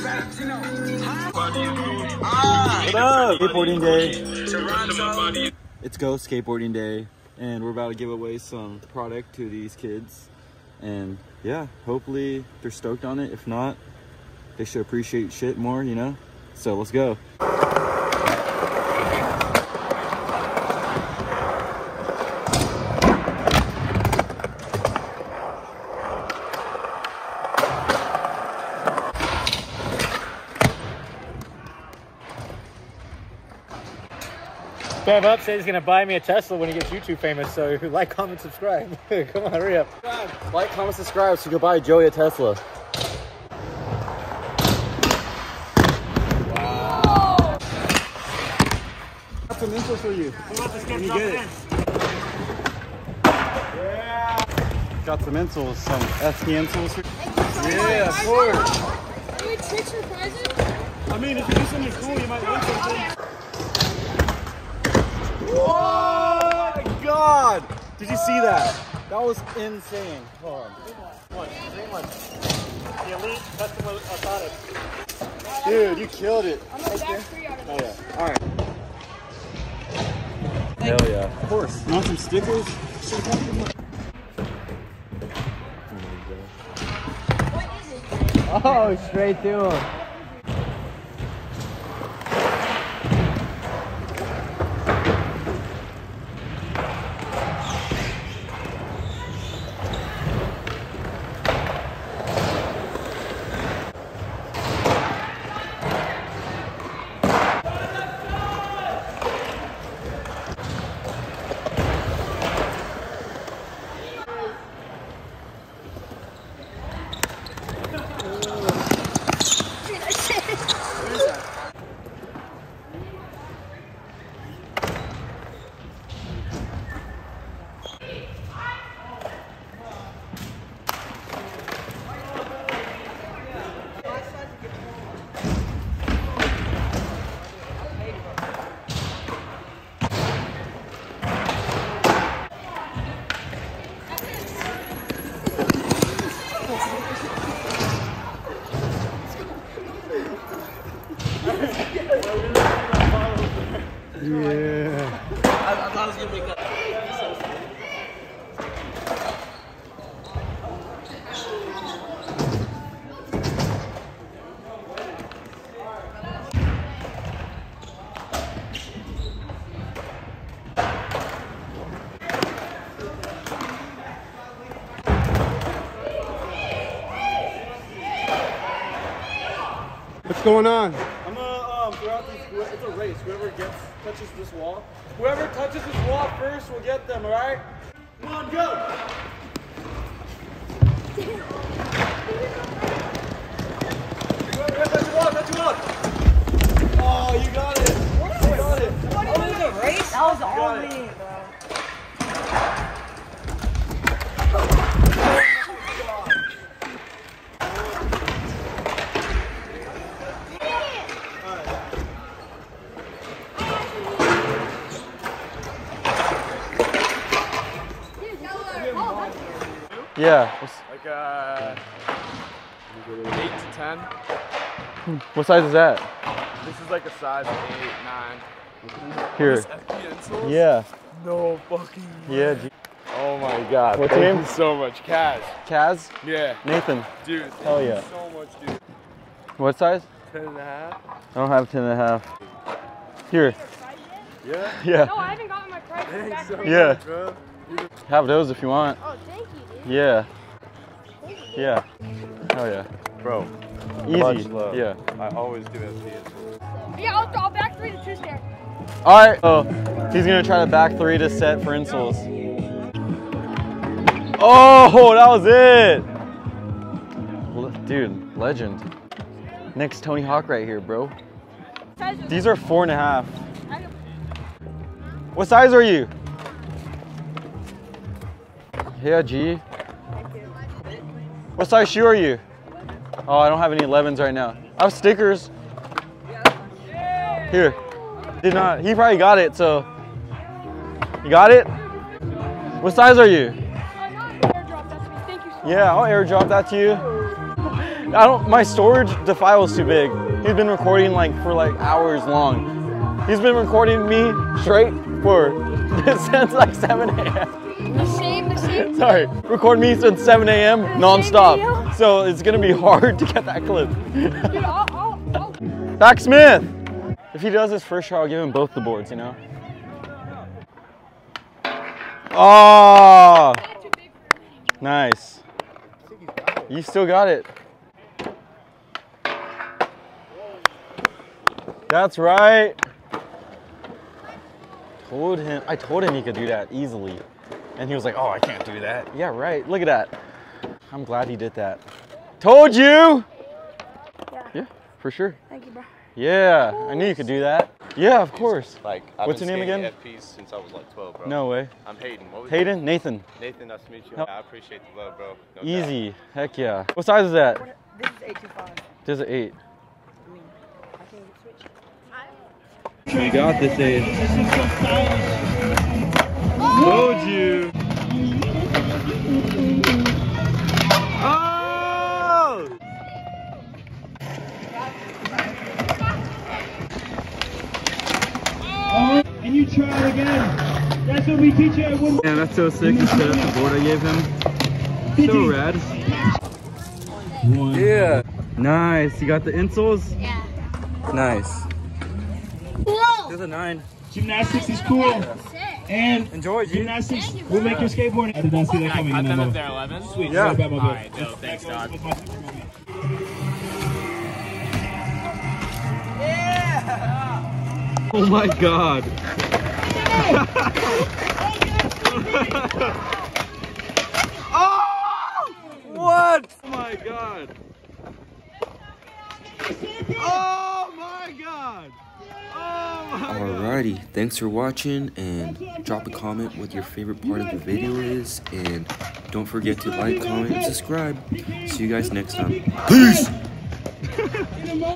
What up? Skateboarding day. It's Go Skateboarding Day, and we're about to give away some product to these kids. And yeah, hopefully they're stoked on it. If not, they should appreciate shit more, you know? So let's go. Bevup said he's gonna buy me a Tesla when he gets YouTube famous. So like, comment, subscribe. Come on, hurry up. Like, comment, subscribe so you can buy Joey a Tesla. Got some info for you. When you get it. Yeah. Got some insoles, some FP insoles Yeah, of course. Are you tricks or prizes? I mean, if you do something cool, you might win something. Oh my god! Did you see that? That was insane. Hold on. The Elite Custom Orthotics. Dude, you killed it. I'm gonna three out of Oh yeah. Alright. Hell yeah. Of course. You want some stickers? Oh, straight through him. What's going on? I'm gonna um, these. It's a race. Whoever gets touches this wall, whoever touches this wall first will get them. All right. Come on, go. Whoever touches the wall, touch the wall. Oh, you got it. You got it. That was all Got it. me, bro. Yeah. Like uh, eight to ten. What size is that? This is like a size eight, nine. Here. This Yeah. No fucking. Yeah. G- Oh my god. What's Thank your name? you so much, Kaz. Kaz. Yeah, Nathan. dude. Thank Hell you yeah. So much, dude. What size? Ten and a half. I don't have ten and a half. Here. Yeah. Yeah. No, I haven't gotten my prize Thanks so Yeah. much, bro. Have those if you want. Oh, thank you, dude. Yeah. Yeah. Oh yeah. Bro, Easy. Much love. Yeah. I always do FP. Yeah, I'll, I'll back three to two there. All right. Oh, he's gonna try to back three to set for insoles. Oh, that was it. Le- Dude, legend. Next Tony Hawk right here, bro. These are four and a half. What size are you? Yeah, G. What size shoe are you? Oh, I don't have any 11s right now. I have stickers. Here. Did not. He probably got it, so. You got it? What size are you? Yeah, I'll airdrop that to you. I don't. My storage, the file is too big. He's been recording like for like hours long. He's been recording me straight for since like 7 a.m. Sorry, record me since 7 a.m. nonstop. So it's gonna be hard to get that clip. Dude, I'll, I'll, I'll. Back Smith. If he does his first shot, I'll give him both the boards. You know. Oh, nice. You still got it. That's right. Told him. I told him he could do that easily, and he was like, "Oh, I can't do that." Yeah, right. Look at that. I'm glad he did that. Told you. Yeah. Yeah, for sure. Thank you, bro. Yeah, I knew you could do that. Yeah, of course. Like, I've What's your name again? FPs since I was like 12, bro. No way. I'm Hayden. What was Hayden, Nathan. Nathan, nice to meet you. No. I appreciate the love, bro. No doubt. Easy. Heck yeah. What size is that? This is 825. There's an eight. I mean, I can't switch. You got this eight. Told you. Oh! and you try it again. That's what we teach you at Woodward. Man, that's so sick. He set up the board I gave him. So rad. One. Yeah. Nice. You got the insoles? Yeah. Nice. Whoa! There's a nine. Gymnastics is cool. Sick. And Enjoy, G. gymnastics will make your skateboarding. I did not see that coming. I've in been up there 11. Sweet. Yeah. Right back, my All boy. right, dope. Thanks, dog. With my- Oh my god. oh! What? Oh my god. Oh my god. Oh my Alrighty, thanks for watching and drop a comment what your favorite part of the video is and don't forget to like, comment, and subscribe. See you guys next time. Peace!